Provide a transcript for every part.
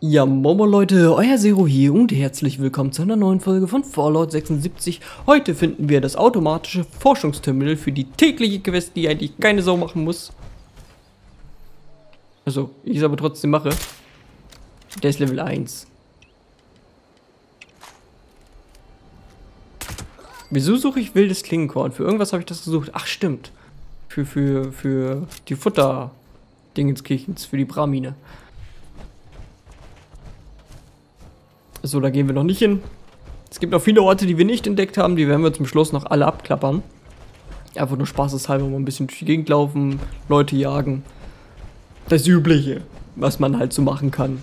Ja, Momo Leute, euer Zero hier und herzlich willkommen zu einer neuen Folge von Fallout 76. Heute finden wir das automatische Forschungsterminal für die tägliche Quest, die eigentlich keine Sau machen muss. Also, ich es aber trotzdem mache. Der ist Level 1. Wieso suche ich wildes Klingenkorn? Für irgendwas habe ich das gesucht. Ach, stimmt. Für, für, für die Futter-Dingenskirchens, für die Bramine. So, da gehen wir noch nicht hin. Es gibt noch viele Orte, die wir nicht entdeckt haben. Die werden wir zum Schluss noch alle abklappern. Einfach nur spaßeshalber mal ein bisschen durch die Gegend laufen, Leute jagen. Das Übliche, was man halt so machen kann.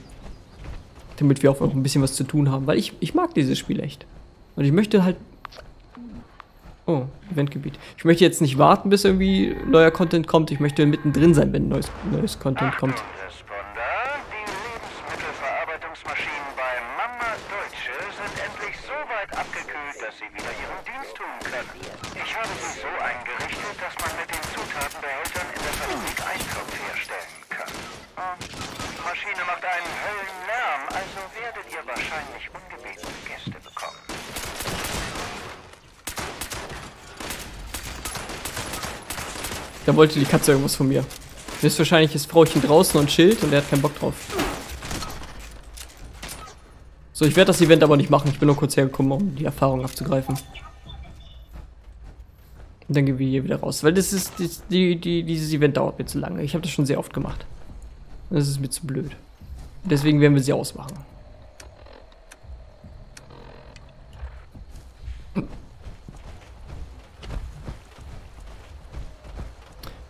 Damit wir auch noch ein bisschen was zu tun haben. Weil ich, ich mag dieses Spiel echt. Und ich möchte halt... Oh, Eventgebiet. Ich möchte jetzt nicht warten, bis irgendwie neuer Content kommt. Ich möchte mittendrin sein, wenn neues, neues Content kommt. Da wollte die Katze irgendwas von mir. Höchstwahrscheinlich ist Frauchen draußen und chillt und er hat keinen Bock drauf. So, ich werde das Event aber nicht machen. Ich bin nur kurz hergekommen, um die Erfahrung abzugreifen. Und dann gehen wir hier wieder raus. Weil das ist, die, die, dieses Event dauert mir zu lange. Ich habe das schon sehr oft gemacht. Das ist mir zu blöd. Deswegen werden wir sie ausmachen.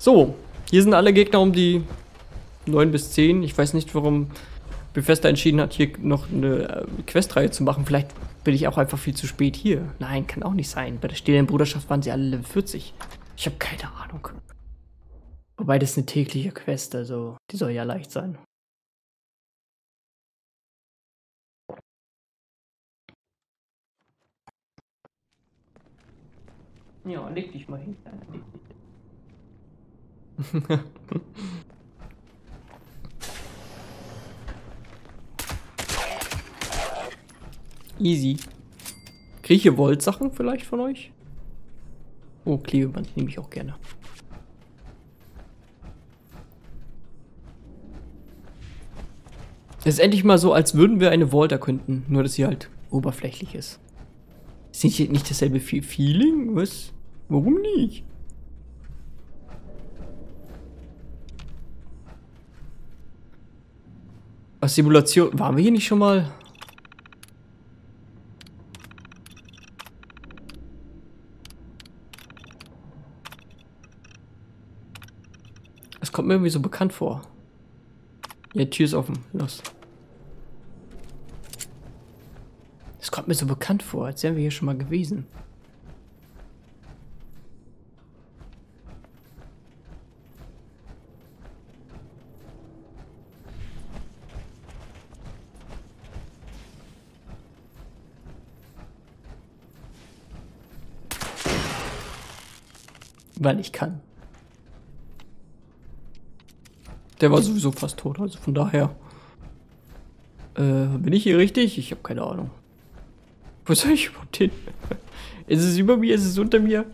So, hier sind alle Gegner um die 9 bis 10. Ich weiß nicht, warum Bethesda entschieden hat, hier noch eine äh, Questreihe zu machen. Vielleicht bin ich auch einfach viel zu spät hier. Nein, kann auch nicht sein. Bei der Stehenden Bruderschaft waren sie alle Level 40. Ich habe keine Ahnung. Wobei das eine tägliche Quest, also die soll ja leicht sein. Ja, leg dich mal hin. Leg dich. Easy. Kriege ich hier Volt-Sachen vielleicht von euch? Oh, Klebeband nehme ich auch gerne. Es ist endlich mal so, als würden wir eine Vault erkunden, nur dass sie halt oberflächlich ist. Ist nicht, nicht dasselbe Feeling? Was? Warum nicht? Simulation. Waren wir hier nicht schon mal? Es kommt mir irgendwie so bekannt vor. Ja, Tür ist offen. Los. Es kommt mir so bekannt vor, als wären wir hier schon mal gewesen. Weil ich kann. Der war sowieso fast tot, also von daher. Äh, bin ich hier richtig? Ich habe keine Ahnung. Wo soll ich überhaupt hin? ist es über mir? Ist es unter mir?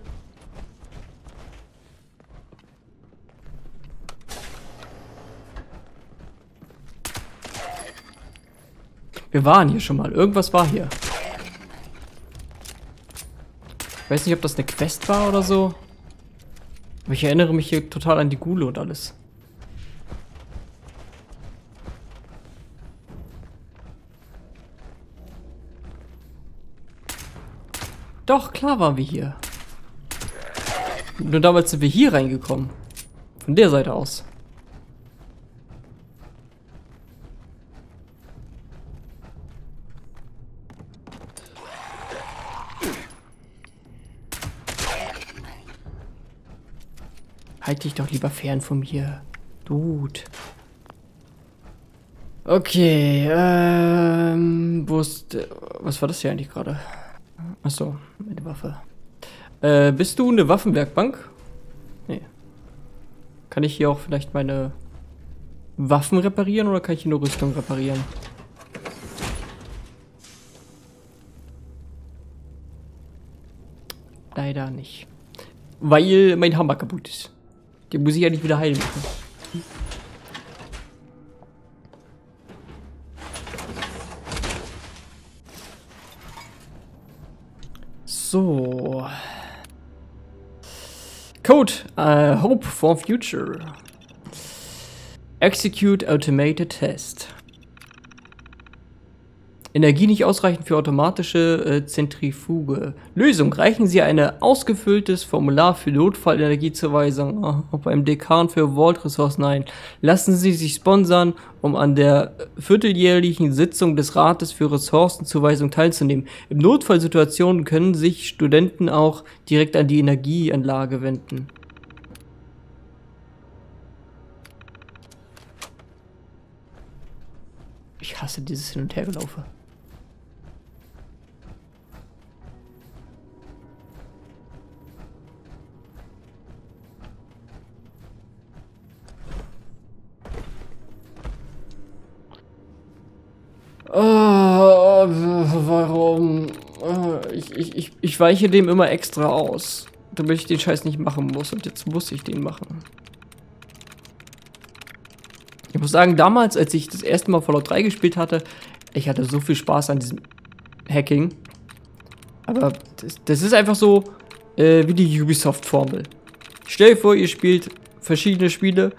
Wir waren hier schon mal. Irgendwas war hier. Ich weiß nicht, ob das eine Quest war oder so. Ich erinnere mich hier total an die Gule und alles. Doch, klar waren wir hier. Nur damals sind wir hier reingekommen. Von der Seite aus. Halt dich doch lieber fern von mir. Dude. Okay, ähm, wo ist, was war das hier eigentlich gerade? Achso, mit Waffe. Äh, bist du eine Waffenwerkbank? Nee. Kann ich hier auch vielleicht meine Waffen reparieren oder kann ich hier nur Rüstung reparieren? Leider nicht. Weil mein Hammer kaputt ist. Den muss ich ja nicht wieder heilen. So. Code. Uh, hope for future. Execute automated test. Energie nicht ausreichend für automatische äh, Zentrifuge. Lösung. Reichen Sie ein ausgefülltes Formular für Notfallenergiezuweisung oh, beim Dekan für Vault-Ressourcen ein. Lassen Sie sich sponsern, um an der vierteljährlichen Sitzung des Rates für Ressourcenzuweisung teilzunehmen. In Notfallsituationen können sich Studenten auch direkt an die Energieanlage wenden. Ich hasse dieses Hin- und Hergelaufe. Ich, ich, ich, ich weiche dem immer extra aus, damit ich den Scheiß nicht machen muss. Und jetzt muss ich den machen. Ich muss sagen, damals, als ich das erste Mal Fallout 3 gespielt hatte, ich hatte so viel Spaß an diesem Hacking. Aber das, das ist einfach so äh, wie die Ubisoft-Formel. Stell dir vor, ihr spielt verschiedene Spiele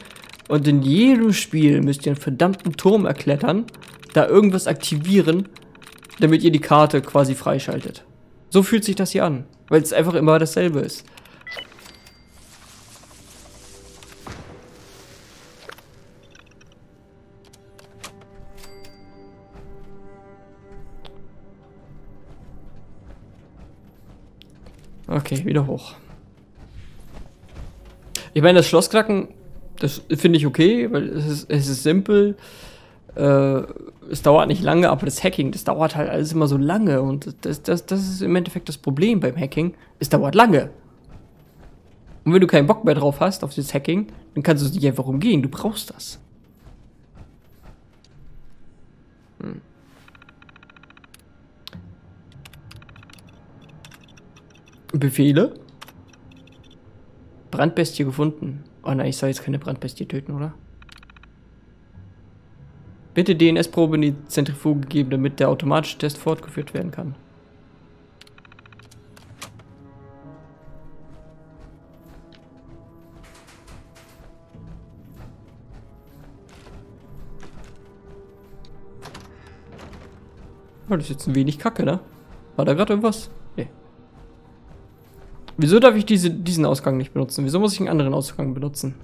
und in jedem Spiel müsst ihr einen verdammten Turm erklettern da irgendwas aktivieren, damit ihr die Karte quasi freischaltet. So fühlt sich das hier an, weil es einfach immer dasselbe ist. Okay, wieder hoch. Ich meine, das Schlossknacken, das finde ich okay, weil es ist, es ist simpel. Äh, es dauert nicht lange, aber das Hacking, das dauert halt alles immer so lange. Und das, das, das ist im Endeffekt das Problem beim Hacking. Es dauert lange. Und wenn du keinen Bock mehr drauf hast, auf das Hacking, dann kannst du es nicht einfach umgehen. Du brauchst das. Hm. Befehle? Brandbestie gefunden. Oh nein, ich soll jetzt keine Brandbestie töten, oder? Bitte DNS-Probe in die Zentrifuge geben, damit der automatische Test fortgeführt werden kann. Oh, das ist jetzt ein wenig kacke, ne? War da gerade irgendwas? Nee. Wieso darf ich diese, diesen Ausgang nicht benutzen? Wieso muss ich einen anderen Ausgang benutzen?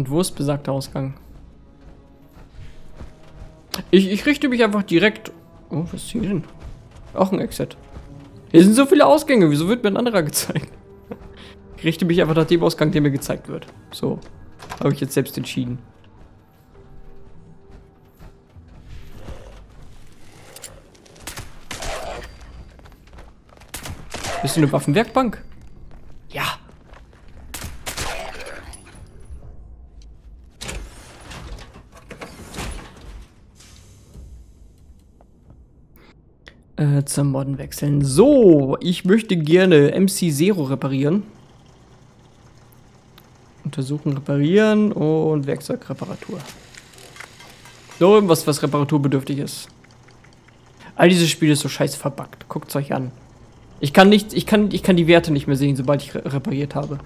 Und wo ist besagter Ausgang? Ich, ich richte mich einfach direkt... Oh, was ist hier denn? Auch ein Exit. Hier sind so viele Ausgänge. Wieso wird mir ein anderer gezeigt? Ich richte mich einfach nach dem Ausgang, der mir gezeigt wird. So. Habe ich jetzt selbst entschieden. Bist du eine Waffenwerkbank? Zum Modden wechseln. So, ich möchte gerne MC Zero reparieren. Untersuchen, reparieren und Werkzeugreparatur. So, irgendwas, was reparaturbedürftig ist. All diese Spiele ist so scheiße verbuggt. Guckt es euch an. Ich kann nicht, ich kann, ich kann die Werte nicht mehr sehen, sobald ich re repariert habe.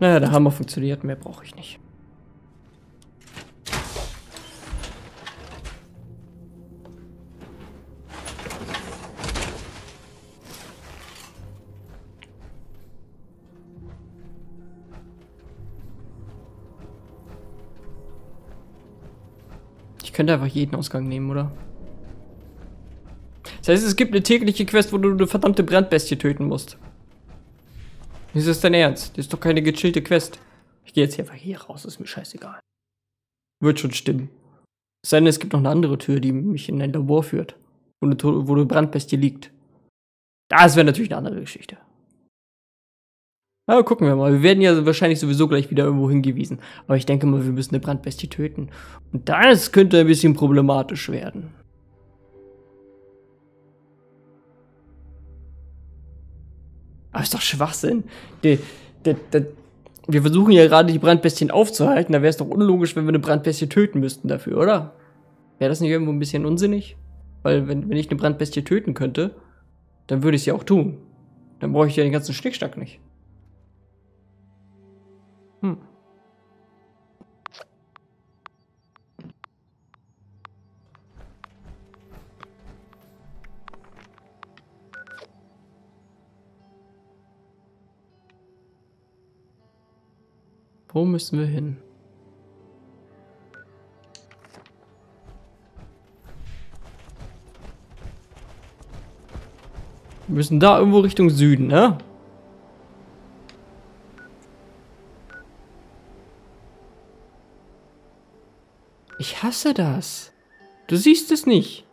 Naja, der Hammer funktioniert, mehr brauche ich nicht. Könnte einfach jeden Ausgang nehmen, oder? Das heißt, es gibt eine tägliche Quest, wo du eine verdammte Brandbestie töten musst. Ist das dein Ernst? Das ist doch keine gechillte Quest. Ich gehe jetzt einfach hier raus, ist mir scheißegal. Wird schon stimmen. Es es gibt noch eine andere Tür, die mich in ein Labor führt, wo eine, wo eine Brandbestie liegt. Das wäre natürlich eine andere Geschichte. Aber gucken wir mal. Wir werden ja wahrscheinlich sowieso gleich wieder irgendwo hingewiesen. Aber ich denke mal, wir müssen eine Brandbestie töten. Und das könnte ein bisschen problematisch werden. Aber ist doch Schwachsinn. Die, die, die, wir versuchen ja gerade die Brandbestien aufzuhalten. Da wäre es doch unlogisch, wenn wir eine Brandbestie töten müssten dafür, oder? Wäre das nicht irgendwo ein bisschen unsinnig? Weil wenn, wenn ich eine Brandbestie töten könnte, dann würde ich sie auch tun. Dann brauche ich ja den ganzen Schnickstack nicht. Hm. Wo müssen wir hin? Wir müssen da irgendwo Richtung Süden, ne? Ich hasse das. Du siehst es nicht.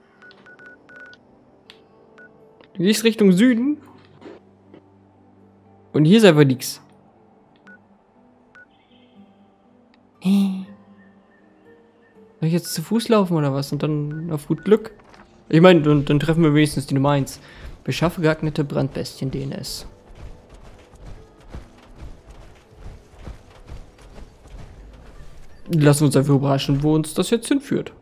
Du gehst Richtung Süden. Und hier ist einfach nichts. Soll ich jetzt zu Fuß laufen oder was? Und dann auf gut Glück? Ich meine, dann, dann treffen wir wenigstens die Nummer 1. Beschaffe geeignete Brandbestien DNS. Wir uns einfach überraschen, wo uns das jetzt hinführt.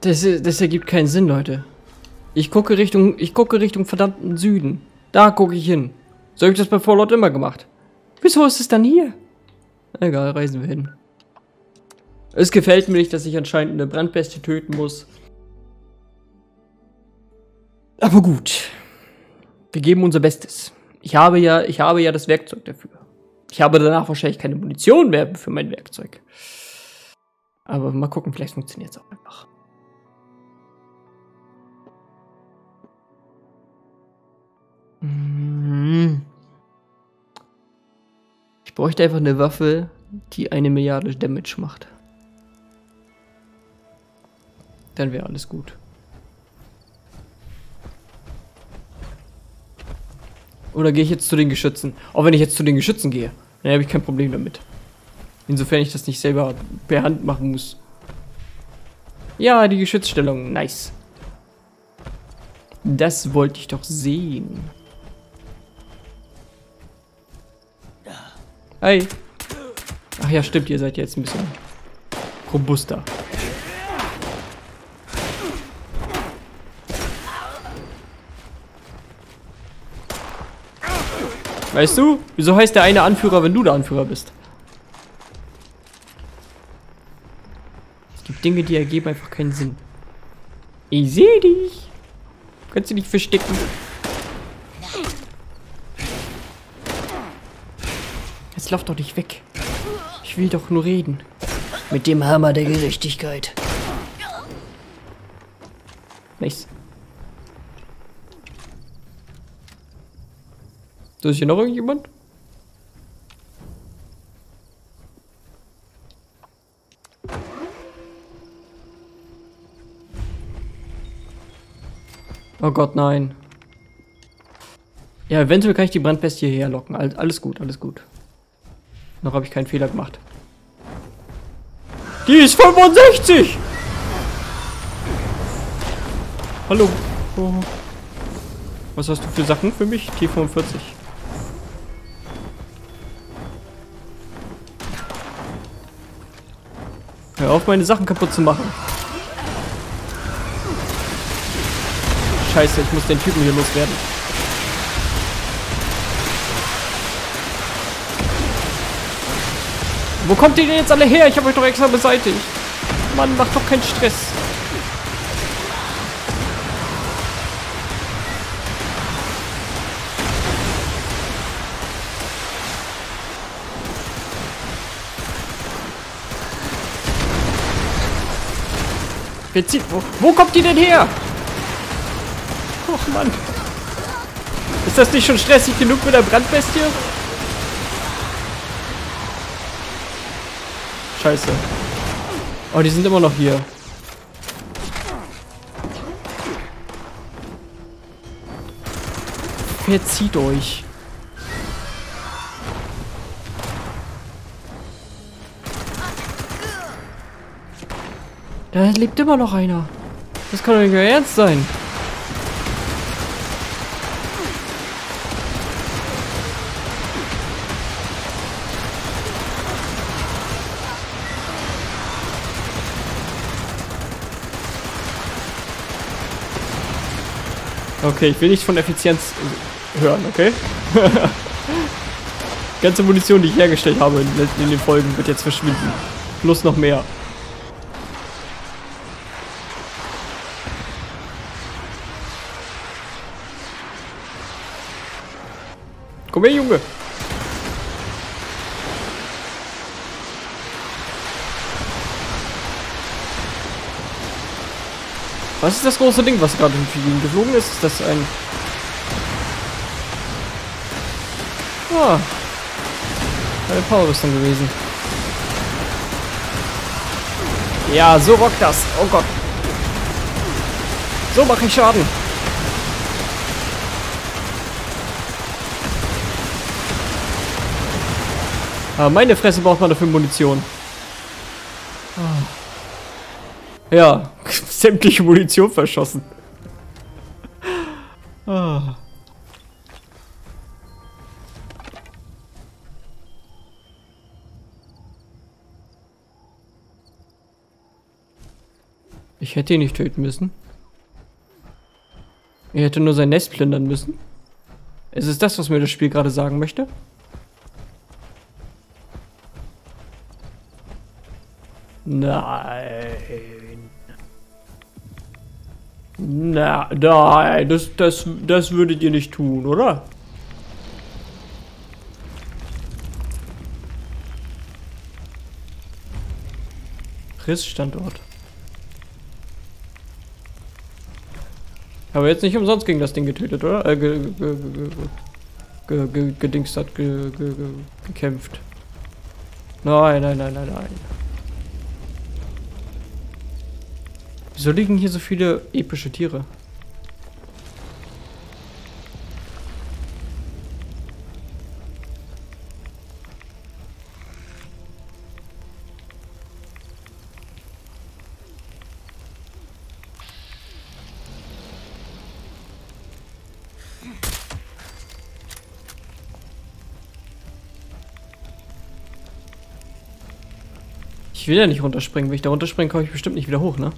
Das, das ergibt keinen Sinn, Leute. Ich gucke Richtung, ich gucke Richtung verdammten Süden. Da gucke ich hin. So habe ich das bei Fallout immer gemacht. Wieso ist es dann hier? Egal, reisen wir hin. Es gefällt mir nicht, dass ich anscheinend eine Brandbestie töten muss. Aber gut. Wir geben unser Bestes. Ich habe ja, ich habe ja das Werkzeug dafür. Ich habe danach wahrscheinlich keine Munition mehr für mein Werkzeug. Aber mal gucken, vielleicht funktioniert es auch einfach. Mhm. Bräuchte einfach eine Waffe, die eine Milliarde Damage macht. Dann wäre alles gut. Oder gehe ich jetzt zu den Geschützen? Auch wenn ich jetzt zu den Geschützen gehe, dann habe ich kein Problem damit. Insofern ich das nicht selber per Hand machen muss. Ja, die Geschützstellung. Nice. Das wollte ich doch sehen. Hey. Ach ja, stimmt, ihr seid jetzt ein bisschen robuster. Weißt du, wieso heißt der eine Anführer, wenn du der Anführer bist? Es gibt Dinge, die ergeben einfach keinen Sinn. Ich sehe dich. Kannst du dich verstecken? Lauf doch nicht weg. Ich will doch nur reden. Mit dem Hammer der Gerechtigkeit. Nice. So, ist hier noch irgendjemand? Oh Gott, nein. Ja, eventuell kann ich die Brandpest hierher locken. Alles gut, alles gut. Noch habe ich keinen Fehler gemacht. Die ist 65! Hallo. Oh. Was hast du für Sachen für mich? T45. Hör auf, meine Sachen kaputt zu machen. Scheiße, ich muss den Typen hier loswerden. Wo kommt ihr denn jetzt alle her? Ich habe euch doch extra beseitigt. Mann, macht doch keinen Stress. Wer zieht, wo, wo kommt die denn her? Och Mann. Ist das nicht schon stressig genug mit der Brandbestie? Scheiße. Oh, die sind immer noch hier. Verzieht euch. Da lebt immer noch einer. Das kann doch nicht mehr ernst sein. Okay, ich will nicht von Effizienz hören, okay? Ganze Munition, die ich hergestellt habe in, in den Folgen, wird jetzt verschwinden. Plus noch mehr. Komm her, Junge. Was ist das große Ding, was gerade durch ihn geflogen ist? Ist das ein... Ah. Eine Powerrüstung gewesen. Ja, so rockt das. Oh Gott. So mache ich Schaden. Aber ah, meine Fresse braucht man dafür Munition. Ah. Ja, sämtliche Munition verschossen. Ah. Ich hätte ihn nicht töten müssen. Er hätte nur sein Nest plündern müssen. Ist es das, was mir das Spiel gerade sagen möchte? Nein. Na, nein, das, das, das würdet ihr nicht tun, oder? Rissstandort. Aber jetzt nicht umsonst gegen das Ding getötet, oder? Äh, ge, ge, ge, ge, gedingst hat, ge, ge, ge, gekämpft. Nein, nein, nein, nein, nein. Wieso liegen hier so viele epische Tiere? Ich will ja nicht runterspringen. Wenn ich da runterspringe, komme ich bestimmt nicht wieder hoch, ne?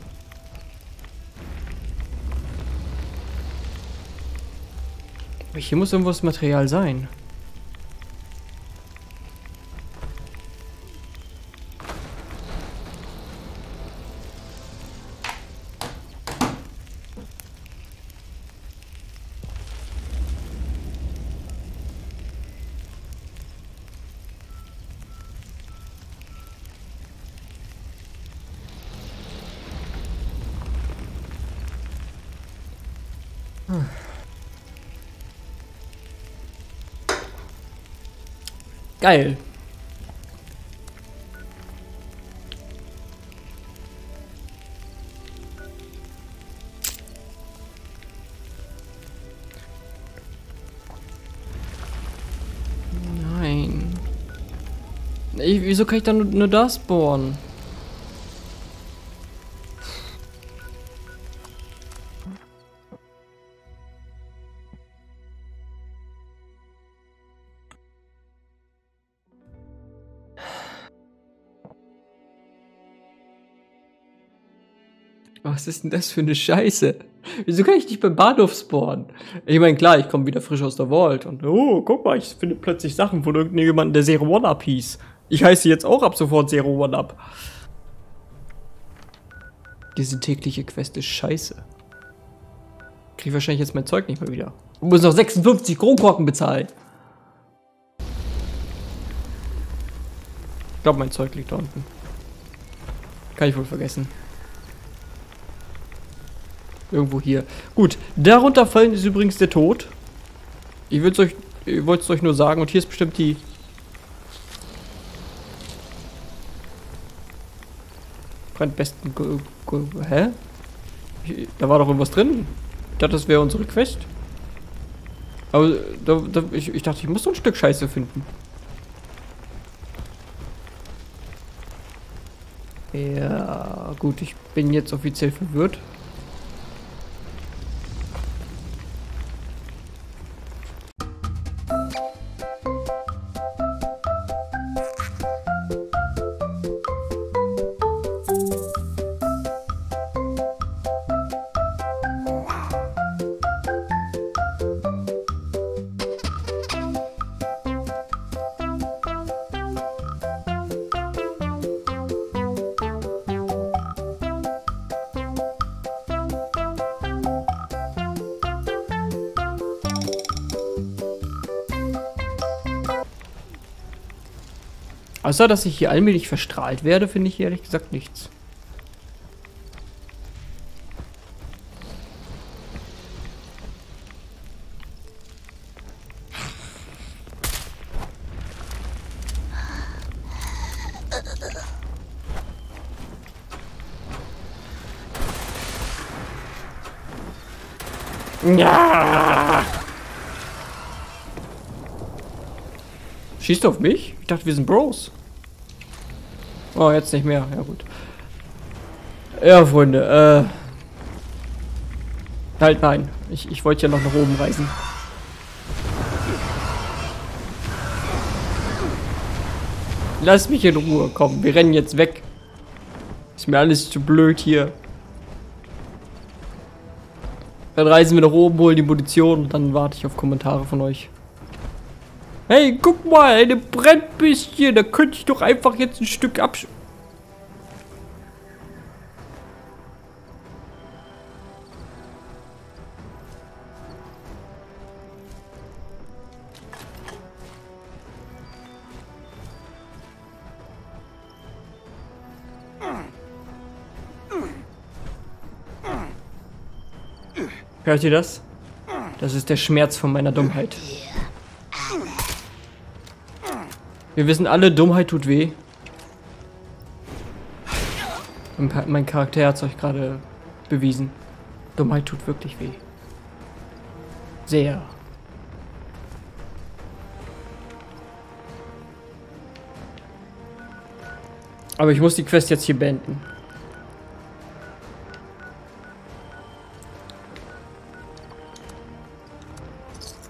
Hier muss irgendwo das Material sein. Geil. Nein. Ich, wieso kann ich dann nur das bohren? Was ist denn das für eine Scheiße? Wieso kann ich nicht beim Bahnhof spawnen? Ich meine, klar, ich komme wieder frisch aus der Vault und oh, guck mal, ich finde plötzlich Sachen von irgendjemandem, der Zero One Up hieß. Ich heiße jetzt auch ab sofort Zero One Up. Diese tägliche Quest ist scheiße. Krieg ich wahrscheinlich jetzt mein Zeug nicht mehr wieder. Ich muss noch 56 Kronkorken bezahlen. Ich glaube, mein Zeug liegt da unten. Kann ich wohl vergessen. Irgendwo hier. Gut, darunter fallen ist übrigens der Tod. Ich würde euch, ich wollte es euch nur sagen. Und hier ist bestimmt die... Brandbesten... Hä? Da war doch irgendwas drin. Ich dachte, das wäre unsere Quest. Aber da, da, ich, ich dachte, ich muss so ein Stück Scheiße finden. Ja, gut, ich bin jetzt offiziell verwirrt. Außer, dass ich hier allmählich verstrahlt werde, finde ich ehrlich gesagt nichts. Ja! Schießt auf mich? Ich dachte, wir sind Bros. Oh, jetzt nicht mehr. Ja, gut. Ja, Freunde, äh. Halt, nein. Ich, ich wollte ja noch nach oben reisen. Lass mich in Ruhe. Komm, wir rennen jetzt weg. Ist mir alles zu blöd hier. Dann reisen wir nach oben, holen die Munition und dann warte ich auf Kommentare von euch. Hey, guck mal, eine Brennbistie. Da könnte ich doch einfach jetzt ein Stück absch... Hört ihr das? Das ist der Schmerz von meiner Dummheit. Wir wissen alle, Dummheit tut weh. Und mein Charakter hat es euch gerade bewiesen. Dummheit tut wirklich weh. Sehr. Aber ich muss die Quest jetzt hier beenden.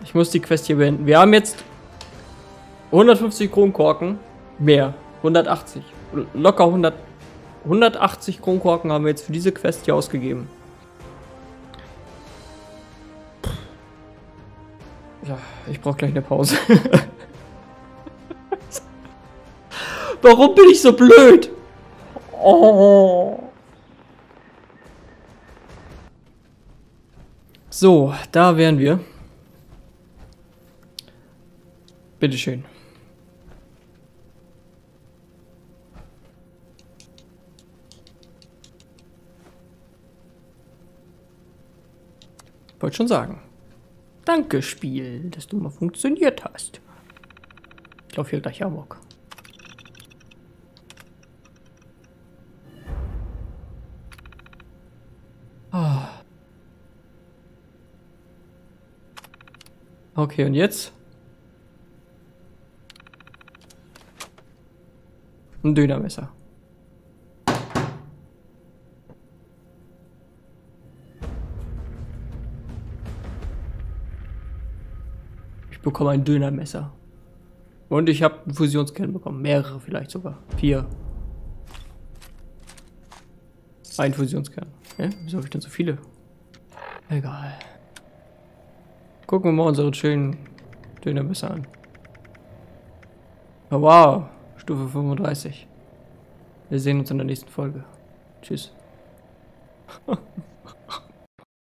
Ich muss die Quest hier beenden. Wir haben jetzt 150 Kronkorken. Mehr. 180. Locker 100. 180 Kronkorken haben wir jetzt für diese Quest hier ausgegeben. Ja, ich brauche gleich eine Pause. Warum bin ich so blöd? Oh. So, da wären wir. Bitteschön. Wollte schon sagen. Danke, Spiel, dass du mal funktioniert hast. Ich laufe hier gleich amok. Ah. Okay, und jetzt? Ein Dönermesser. Bekomme ein Dönermesser. Und ich habe einen Fusionskern bekommen. Mehrere vielleicht sogar. Vier. Ein Fusionskern. Ja, wieso habe ich denn so viele? Egal. Gucken wir mal unsere schönen Dönermesser an. Oh, wow. Stufe 35. Wir sehen uns in der nächsten Folge. Tschüss.